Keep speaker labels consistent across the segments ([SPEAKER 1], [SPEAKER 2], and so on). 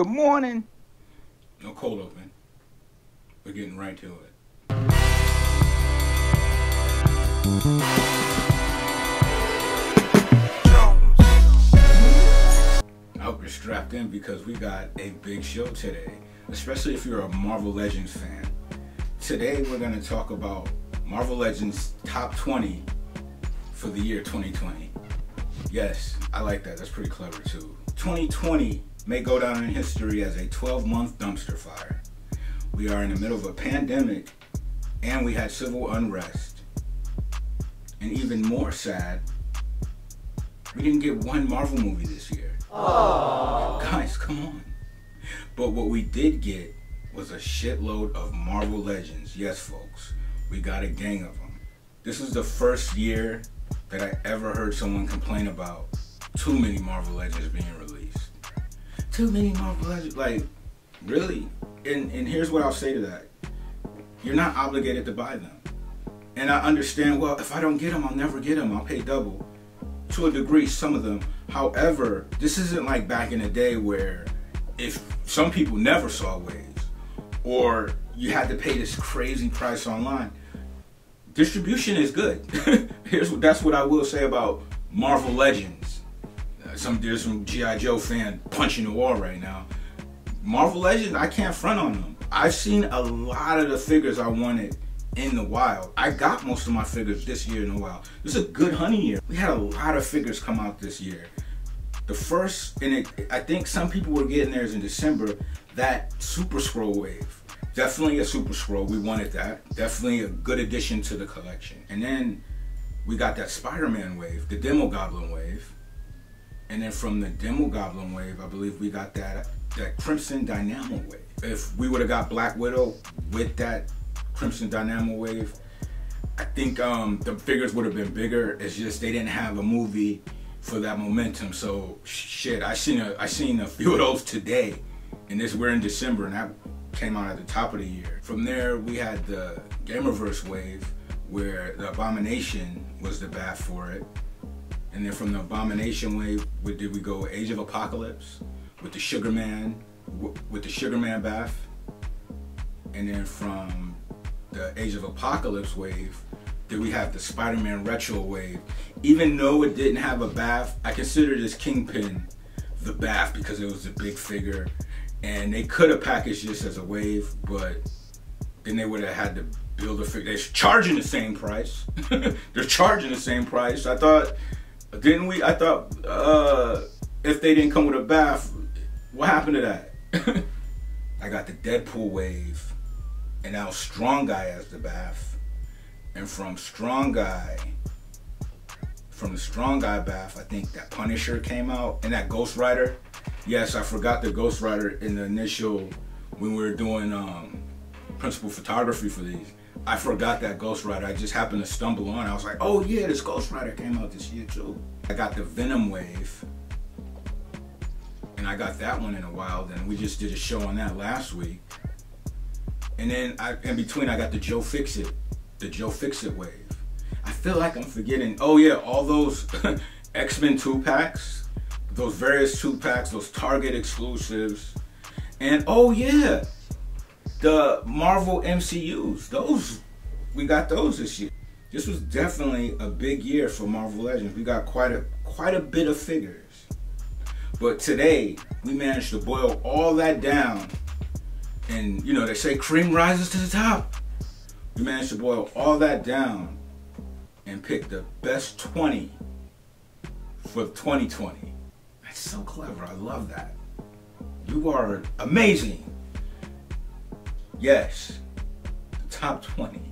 [SPEAKER 1] Good morning.
[SPEAKER 2] No cold open. We're getting right to it. I hope you're strapped in because we got a big show today, especially if you're a Marvel Legends fan. Today we're going to talk about Marvel Legends top 20 for the year 2020. Yes, I like that. That's pretty clever too. 2020 may go down in history as a 12 month dumpster fire. We are in the middle of a pandemic and we had civil unrest. And even more sad, we didn't get one Marvel movie this year. Aww. Guys, come on. But what we did get was a shitload of Marvel Legends. Yes, folks, we got a gang of them. This is the first year that I ever heard someone complain about too many Marvel Legends being. Too many Legends, like, really? And, and here's what I'll say to that. You're not obligated to buy them. And I understand, well, if I don't get them, I'll never get them. I'll pay double. To a degree, some of them. However, this isn't like back in the day where if some people never saw waves or you had to pay this crazy price online. Distribution is good. Here's what that's what I will say about Marvel Legends. Uh, some there's some GI Joe fan punching the wall right now. Marvel Legends, I can't front on them. I've seen a lot of the figures I wanted in the wild. I got most of my figures this year in the wild. This is a good honey year. We had a lot of figures come out this year. The first, and it, I think some people were getting theirs in December, that Super Skrull wave. Definitely a Super Skrull. We wanted that. Definitely a good addition to the collection. And then we got that Spider-Man wave, the Demogoblin wave. And then from the Demogoblin wave, I believe we got that that Crimson Dynamo wave. If we would have got Black Widow with that Crimson Dynamo wave, I think um, the figures would have been bigger. It's just they didn't have a movie for that momentum. So shit, I seen a I seen a few of those today, and this we're in December, and that came out at the top of the year. From there, we had the Gamerverse wave, where the Abomination was the BAF for it, and then from the Abomination wave, did we go Age of Apocalypse? with the Sugar Man, with the Sugar Man BAF, and then from the Age of Apocalypse wave, did we have the Spider-Man Retro wave. Even though it didn't have a BAF, I consider this Kingpin the BAF because it was a big figure, and they could have packaged this as a wave, but then they would have had to build a figure. They're charging the same price. They're charging the same price. I thought, didn't we? I thought uh, if they didn't come with a BAF, what happened to that? I got the Deadpool wave, and now Strong Guy as the BAF, And from Strong Guy, from the Strong Guy BAF, I think that Punisher came out, and that Ghost Rider. Yes, I forgot the Ghost Rider in the initial, when we were doing um, principal photography for these. I forgot that Ghost Rider. I just happened to stumble on. I was like, oh yeah, this Ghost Rider came out this year too. I got the Venom wave and I got that one in a while. Then we just did a show on that last week. And then I, in between, I got the Joe Fixit, the Joe Fixit wave. I feel like I'm forgetting. Oh yeah, all those X-Men two packs, those various two packs, those Target exclusives, and oh yeah, the Marvel MCUs. Those we got those this year. This was definitely a big year for Marvel Legends. We got quite a quite a bit of figures. But today, we managed to boil all that down. And, you know, they say cream rises to the top. We managed to boil all that down and pick the best 20 for 2020. That's so clever. I love that. You are amazing. Yes, the top 20.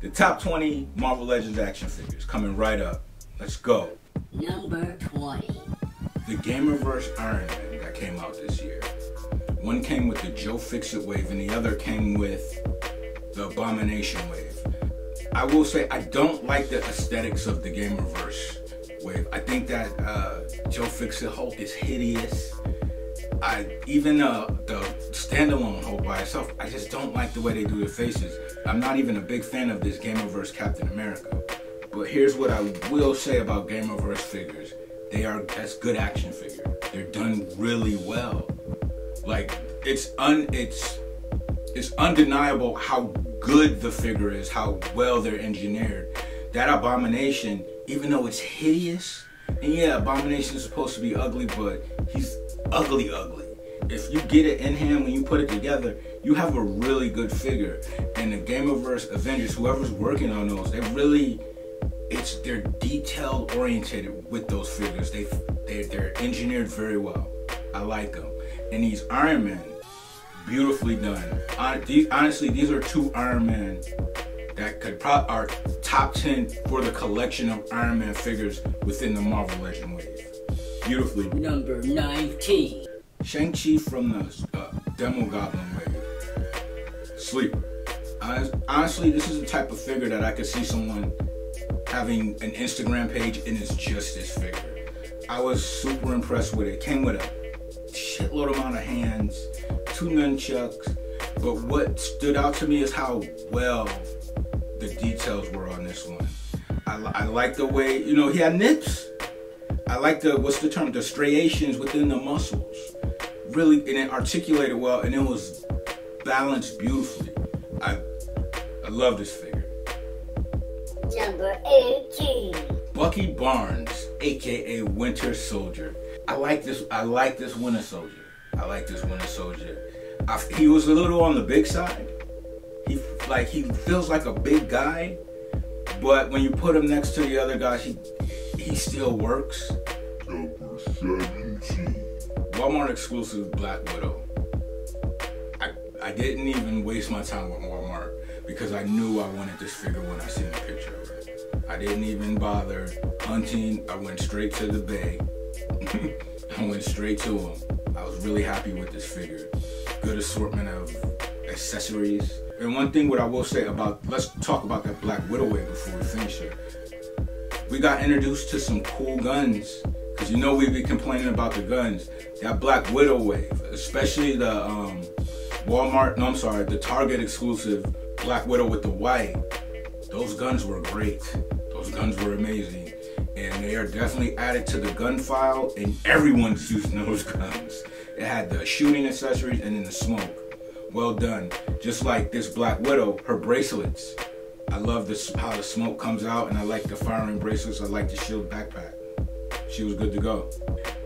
[SPEAKER 2] The top 20 Marvel Legends action figures coming right up. Let's go.
[SPEAKER 3] Number 20
[SPEAKER 2] the Gamerverse Iron Man that came out this year. One came with the Joe Fixit wave, and the other came with the Abomination wave. I will say I don't like the aesthetics of the Gamerverse wave. I think that uh, Joe Fixit Hulk is hideous. I even uh, the standalone Hulk by itself, I just don't like the way they do their faces. I'm not even a big fan of this Gamerverse Captain America. But here's what I will say about Gamerverse figures. They are as good action figure. they're done really well. Like it's un it's it's undeniable how good the figure is, how well they're engineered. That abomination, even though it's hideous, and yeah, abomination is supposed to be ugly, but he's ugly ugly. If you get it in hand when you put it together, you have a really good figure. And the Gamerverse Avengers, whoever's working on those, they really it's they're detail oriented with those figures. They they they're engineered very well. I like them. And these Iron Men, beautifully done. honestly, these are two Iron Men that could probably are top ten for the collection of Iron Man figures within the Marvel Legend wave. Beautifully.
[SPEAKER 3] Number nineteen.
[SPEAKER 2] Shang Chi from the uh, Demogoblin wave. Sleeper. Honestly, this is the type of figure that I could see someone having an Instagram page and it's just this figure. I was super impressed with it. Came with a shitload amount of hands, two nunchucks. But what stood out to me is how well the details were on this one. I, I like the way, you know, he had nips. I like the, what's the term, the striations within the muscles. Really, and it articulated well, and it was balanced beautifully. I, I love this figure.
[SPEAKER 3] Number 18.
[SPEAKER 2] Bucky Barnes, aka Winter Soldier. I like this. I like this Winter Soldier. I like this Winter Soldier. I, he was a little on the big side. He like he feels like a big guy, but when you put him next to the other guys, he he still works.
[SPEAKER 1] Number 17.
[SPEAKER 2] Walmart exclusive Black Widow. I I didn't even waste my time with Walmart because I knew I wanted this figure when I seen the picture of it. I didn't even bother hunting. I went straight to the bay. I went straight to him. I was really happy with this figure. Good assortment of accessories. And one thing what I will say about, let's talk about that Black Widow wave before we finish it. We got introduced to some cool guns. Cause you know we've been complaining about the guns. That Black Widow wave, especially the um, Walmart, no I'm sorry, the Target exclusive Black Widow with the white, those guns were great. Those guns were amazing. And they are definitely added to the gun file, and everyone's using those guns. It had the shooting accessories and then the smoke. Well done. Just like this Black Widow, her bracelets. I love this how the smoke comes out, and I like the firing bracelets. I like the shield backpack. She was good to go.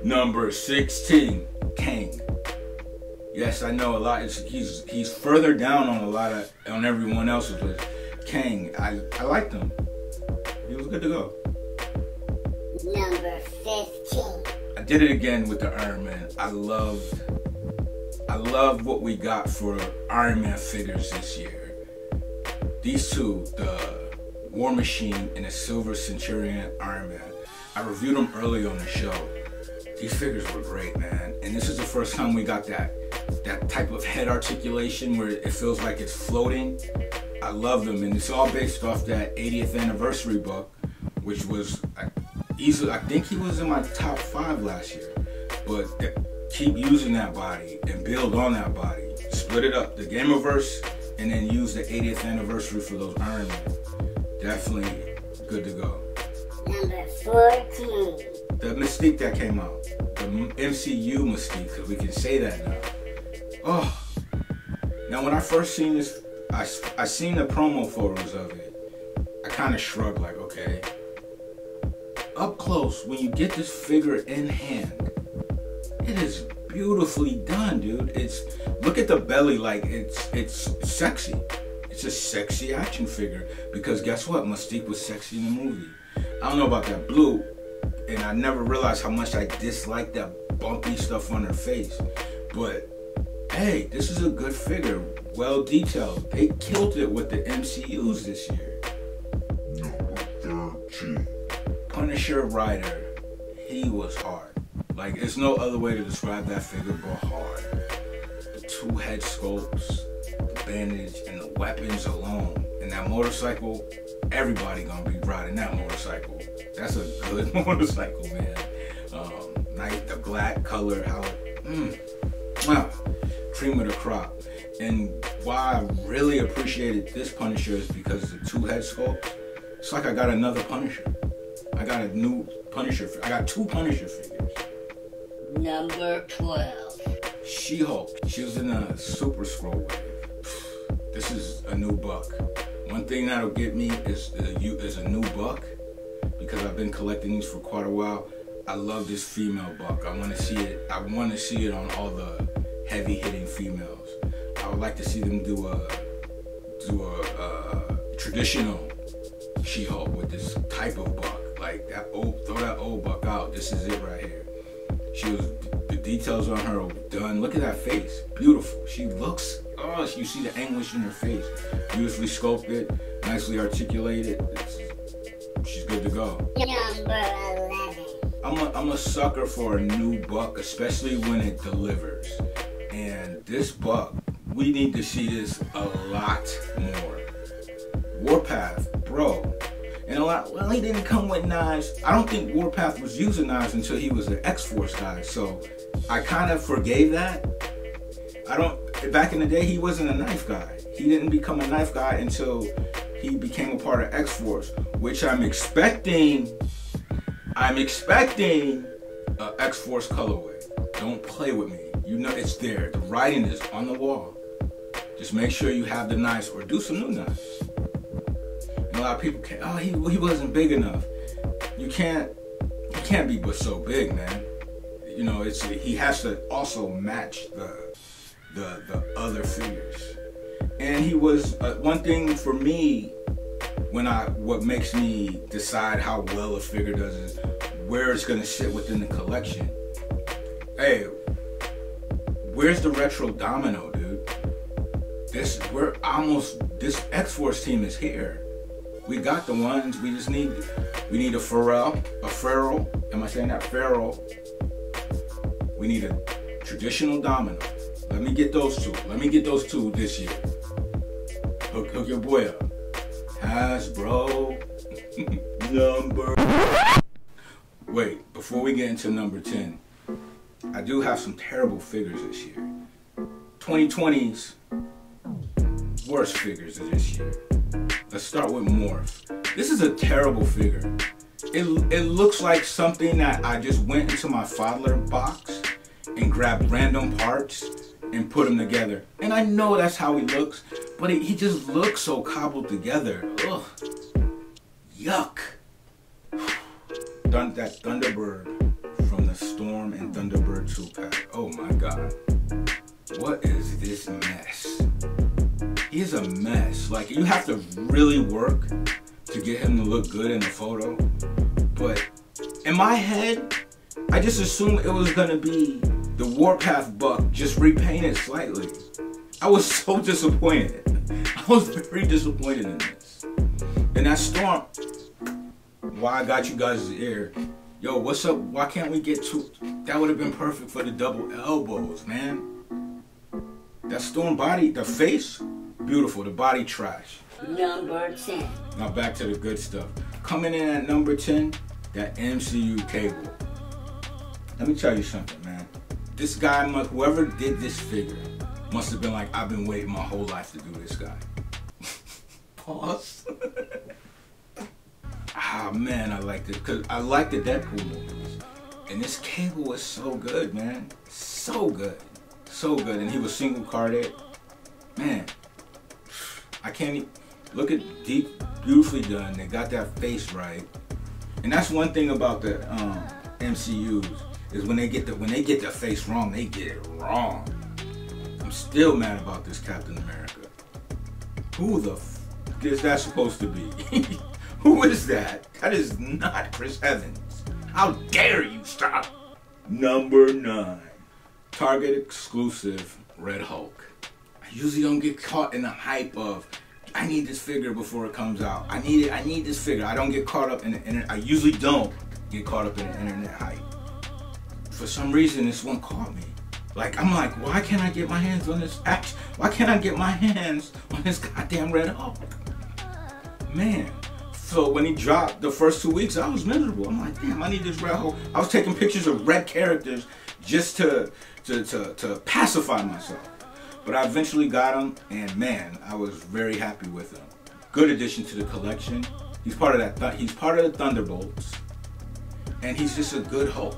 [SPEAKER 2] Number 16, Kang. Yes, I know a lot. It's, he's he's further down on a lot of on everyone else's list. Kang, I I liked him. He was good to go.
[SPEAKER 3] Number fifteen.
[SPEAKER 2] I did it again with the Iron Man. I love I love what we got for Iron Man figures this year. These two, the War Machine and the Silver Centurion Iron Man. I reviewed them early on the show. These figures were great, man. And this is the first time we got that that type of head articulation where it feels like it's floating. I love them, and it's all based off that 80th anniversary book, which was easily. I think he was in my top five last year. But keep using that body and build on that body. Split it up, the Gamerverse, and then use the 80th anniversary for those Iron Man. Definitely good to go.
[SPEAKER 3] Number 14.
[SPEAKER 2] The Mystique that came out. The MCU Mystique, because we can say that now. Oh. Now, when I first seen this, I, I seen the promo photos of it. I kind of shrugged, like, okay. Up close, when you get this figure in hand, it is beautifully done, dude. It's look at the belly, like it's it's sexy. It's a sexy action figure because guess what? Mystique was sexy in the movie. I don't know about that blue, and I never realized how much I disliked that bumpy stuff on her face, but hey, this is a good figure, well detailed. They killed it with the MCUs this year.
[SPEAKER 1] Number 13.
[SPEAKER 2] Punisher Rider, he was hard. Like, there's no other way to describe that figure but hard. The two head sculpts, the bandage, and the weapons alone. And that motorcycle, everybody gonna be riding that motorcycle. That's a good motorcycle, man. Um, nice, the black color, how, mm, wow cream of the crop. And why I really appreciated this Punisher is because the two head sculpts. It's like I got another Punisher. I got a new Punisher. I got two Punisher figures.
[SPEAKER 3] Number 12.
[SPEAKER 2] She-Hulk. She was in a Super Skrull wave. This is a new buck. One thing that'll get me is you is a new buck because I've been collecting these for quite a while. I love this female buck. I want to see it. I want to see it on all the heavy hitting females. I would like to see them do a do a, uh traditional She-Hulk with this type of buck. Like that old, throw that old buck out. This is it right here. She was the details on her are done. Look at that face, beautiful. She looks. Oh, you see the anguish in her face. Beautifully sculpted, nicely articulated. It's, she's good to go.
[SPEAKER 3] Number 11.
[SPEAKER 2] I'm a, I'm a sucker for a new buck, especially when it delivers. And this buck, we need to see this a lot more. Warpath, bro. And a lot, well, he didn't come with knives. I don't think Warpath was using knives until he was an X-Force guy. So I kind of forgave that. I don't, back in the day, he wasn't a knife guy. He didn't become a knife guy until he became a part of X-Force, which I'm expecting I'm expecting X-Force colorway. Don't play with me. You know it's there. The writing is on the wall. Just make sure you have the knives or do some new knives. Lot of people can't. Oh, he he wasn't big enough. You can't you can't be but so big, man. You know it's he has to also match the the the other figures. And he was uh, one thing for me when I what makes me decide how well a figure does is where it's gonna sit within the collection. Hey, where's the retro domino, dude? This we're almost this X Force team is here. We got the ones. We just need we need a Pharrell, a Feral. Am I saying that Feral? We need a traditional domino. Let me get those two. Let me get those two this year. Hook, hook your boy up. Hasbro number. Wait, before we get into number 10, I do have some terrible figures this year. 2020's worst figures of this year. Let's start with Morph. This is a terrible figure. It, it looks like something that I just went into my fodder box and grabbed random parts and put them together. And I know that's how he looks, but he, he just looks so cobbled together. Ugh. Yuck. Dun- that Thunderbird from the Storm and Thunderbird 2 pack. Oh my god. What is Like, you have to really work to get him to look good in the photo. But in my head, I just assumed it was gonna be the Warpath buck just repainted slightly. I was so disappointed. I was very disappointed in this. And that storm, why I got you guys' ear. Yo, what's up? Why can't we get two? That would have been perfect for the double elbows, man. That storm body, the face, beautiful. The body trash.
[SPEAKER 3] Number 10.
[SPEAKER 2] Now back to the good stuff. Coming in at number 10, that MCU cable. Let me tell you something, man. This guy, must, whoever did this figure, must have been like, I've been waiting my whole life to do this guy. Pause. ah man, I liked it because I like the Deadpool movies, and this cable was so good, man. So good, so good, and he was single carded. Man, I can't look at deep, beautifully done. They got that face right, and that's one thing about the um, MCU's is when they get the when they get the face wrong, they get it wrong. I'm still mad about this Captain America. Who the f- is that supposed to be? Who is that? That is not Chris Evans. How dare you stop? Number nine, Target exclusive Red Hulk. I usually don't get caught in the hype of I need this figure before it comes out. I need it. I need this figure. I don't get caught up in the internet. I usually don't get caught up in the internet hype. For some reason, this one caught me. Like I'm like, why can't I get my hands on this? Why can't I get my hands on this goddamn Red Hulk? Man. So when he dropped the first two weeks, I was miserable. I'm like, damn, I need this Red Hulk. I was taking pictures of red characters just to to to, to pacify myself. But I eventually got him, and man, I was very happy with him. Good addition to the collection. He's part of that. Th- he's part of the Thunderbolts, and he's just a good Hulk.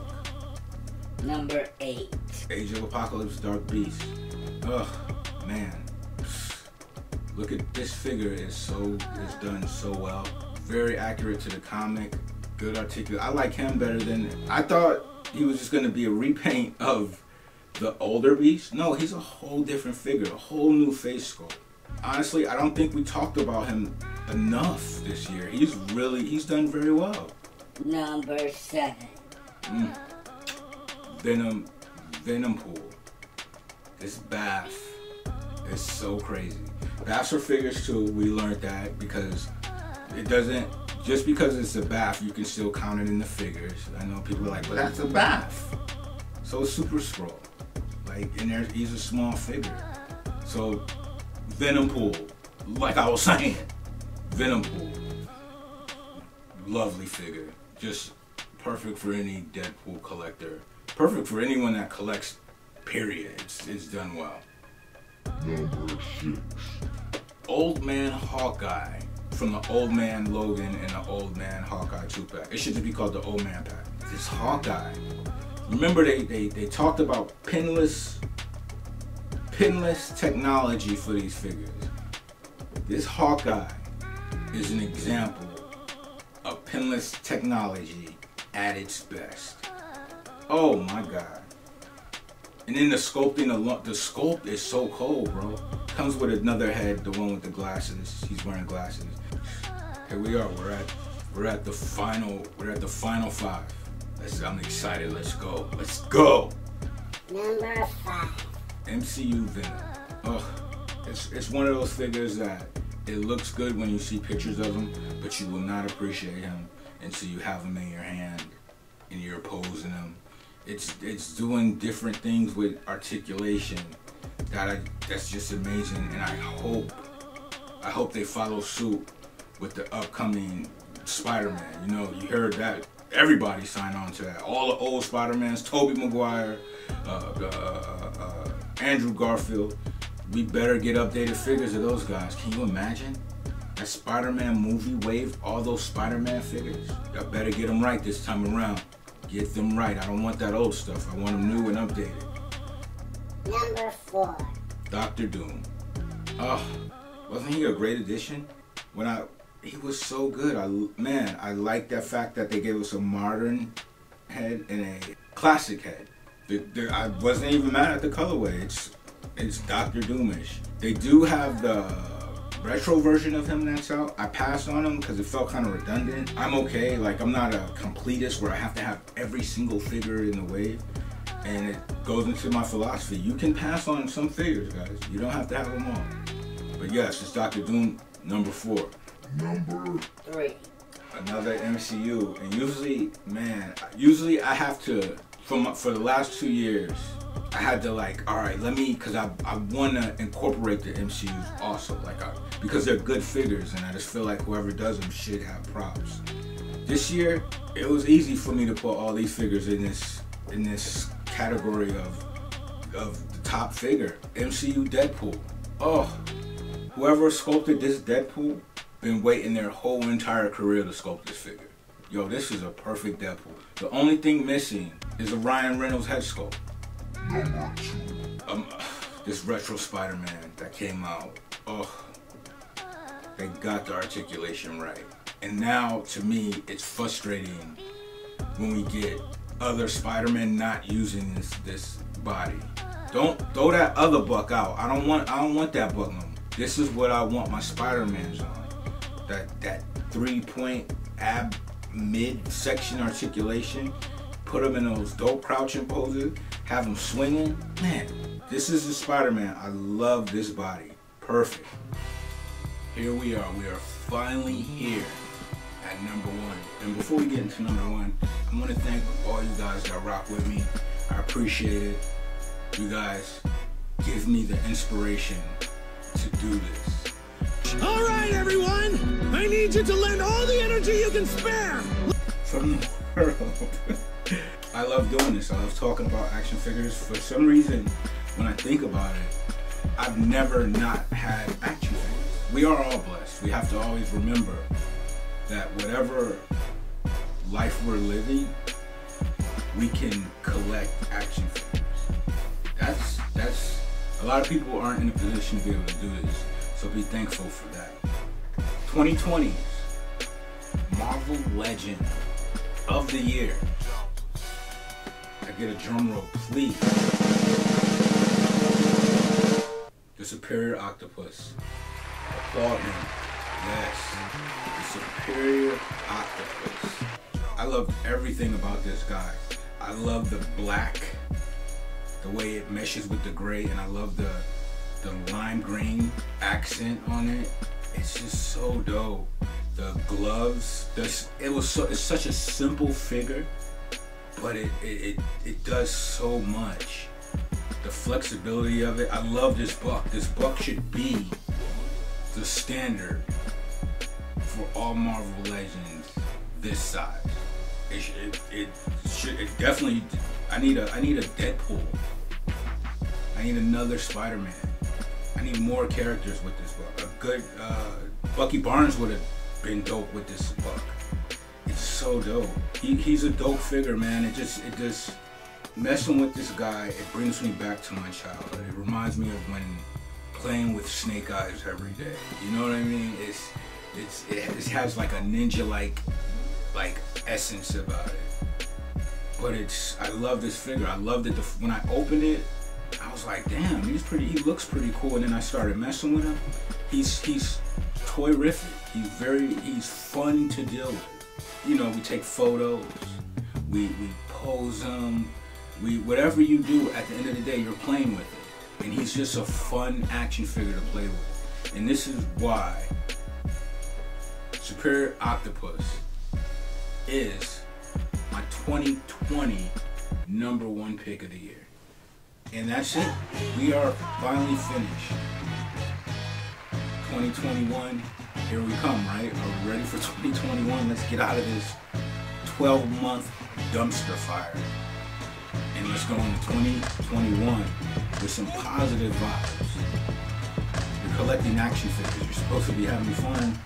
[SPEAKER 3] Number 8.
[SPEAKER 2] Age of Apocalypse Dark Beast. Ugh, man. Look at this figure is so is done so well. Very accurate to the comic. Good articulate. I like him better than I thought he was just gonna be a repaint of the older beast. No, he's a whole different figure, a whole new face sculpt. Honestly, I don't think we talked about him enough this year. He's really he's done very well.
[SPEAKER 3] Number 7. Hmm.
[SPEAKER 2] Venom Venom Pool. This BAF is so crazy. BAFs are figures too. We learned that because it doesn't just because it's a BAF, you can still count it in the figures. I know people are like, but that's a BAF. So Super Skrull. Like and there's he's a small figure. So Venom Pool, like I was saying, Venom Pool. Lovely figure. Just perfect for any Deadpool collector. Perfect for anyone that collects, period. It's, it's done well.
[SPEAKER 1] Number 6.
[SPEAKER 2] Old Man Hawkeye from the Old Man Logan and the Old Man Hawkeye 2 pack. It should just be called the Old Man pack. This Hawkeye. Remember they, they, they talked about pinless pinless technology for these figures. This Hawkeye is an example of pinless technology at its best. Oh my god. And then the sculpting, alo- the sculpt is so cold, bro. Comes with another head, the one with the glasses. He's wearing glasses. Here we are. We're at we're at the final. We're at the final five. Let's, I'm excited. Let's go. Let's go.
[SPEAKER 3] Number 5.
[SPEAKER 2] MCU Venom. Ugh, it's it's one of those figures that it looks good when you see pictures of him, but you will not appreciate him until you have him in your hand and you're posing him. It's it's doing different things with articulation that I, that's just amazing, and I hope I hope they follow suit with the upcoming Spider-Man. You know, you heard that everybody signed on to that. All the old Spider-Mans, Tobey Maguire, uh, uh, uh, Andrew Garfield. We better get updated figures of those guys. Can you imagine? That Spider-Man movie wave, all those Spider-Man figures. Y'all better get them right this time around. Get them right. I don't want that old stuff. I want them new and updated.
[SPEAKER 3] Number 4.
[SPEAKER 2] Doctor Doom. Oh, wasn't he a great addition? When I he was so good. I man, I like that fact that they gave us a modern head and a classic head. I wasn't even mad at the colorway. It's it's Doctor Doomish. They do have the retro version of him that's out. I passed on him because it felt kind of redundant. I'm okay. Like I'm not a completist where I have to have every single figure in the wave. And it goes into my philosophy. You can pass on some figures, guys. You don't have to have them all. But yes, it's Doctor Doom number four.
[SPEAKER 1] Number
[SPEAKER 3] 3.
[SPEAKER 2] Another MCU, and usually, man, usually I have to from for the last two years, I had to like, all right, let me, cause I I want to incorporate the MCUs also, like, I, because they're good figures, and I just feel like whoever does them should have props. This year, it was easy for me to put all these figures in this in this category of of the top figure, MCU Deadpool. Oh, whoever sculpted this Deadpool been waiting their whole entire career to sculpt this figure. Yo, this is a perfect Deadpool. The only thing missing is a Ryan Reynolds head sculpt.
[SPEAKER 1] number 2.
[SPEAKER 2] Um, this retro Spider-Man that came out. Oh, they got the articulation right. And now, to me, it's frustrating when we get other Spider-Man not using this this body. Don't throw that other buck out. I don't want I don't want that buck no more. This is what I want my Spider-Mans on. That that three-point ab mid-section articulation. Put them in those dope crouching poses. Have them swinging. Man, this is the Spider-Man. I love this body. Perfect. Here we are. We are finally here at number one. And before we get into number one, I want to thank all you guys that rock with me. I appreciate it. You guys give me the inspiration to do this.
[SPEAKER 4] All right, everyone. I need you to lend all the energy you can spare.
[SPEAKER 2] From the world. I love doing this. I love talking about action figures. For some reason, when I think about it, I've never not had action figures. We are all blessed. We have to always remember that whatever life we're living, we can collect action figures. That's that's a lot of people aren't in a position to be able to do this. So be thankful for that. 2020's Marvel Legend of the Year. I get a drum roll, please. The Superior Octopus. Applaud him. Yes. The Superior Octopus. I love everything about this guy. I love the black, the way it meshes with the gray, and I love the the lime green accent on it. It's just so dope. The gloves, it was so it's such a simple figure, but it it, it, it does so much. The flexibility of it. I love this buck. This buck should be the standard for all Marvel Legends this size. It, it, it should it definitely. I need a I need a Deadpool. I need another Spider-Man. I need more characters with this book. A good uh, Bucky Barnes would have been dope with this book. It's so dope. He, he's a dope figure, man. It just it just messing with this guy. It brings me back to my childhood. It reminds me of when playing with Snake Eyes every day. You know what I mean? It's it's it, has like a ninja like like essence about it. But it's I love this figure. I loved it the, when I opened it. Was like, damn, he's pretty. He looks pretty cool. And then I started messing with him. He's he's toyrific. He's very he's fun to deal with. You know, we take photos, we we pose him, we whatever you do. At the end of the day, you're playing with it, and he's just a fun action figure to play with. And this is why Superior Octopus is my 2020 number one pick of the year. And that's it. We are finally finished. 2021, here we come, right? Are we ready for 2021? Let's get out of this 12 month dumpster fire. And let's go into 2021 with some positive vibes. You're collecting action figures. You're supposed to be having fun.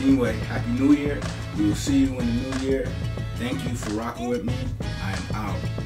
[SPEAKER 2] Anyway, Happy New Year. We will see you in the new year. Thank you for rocking with me. I am out.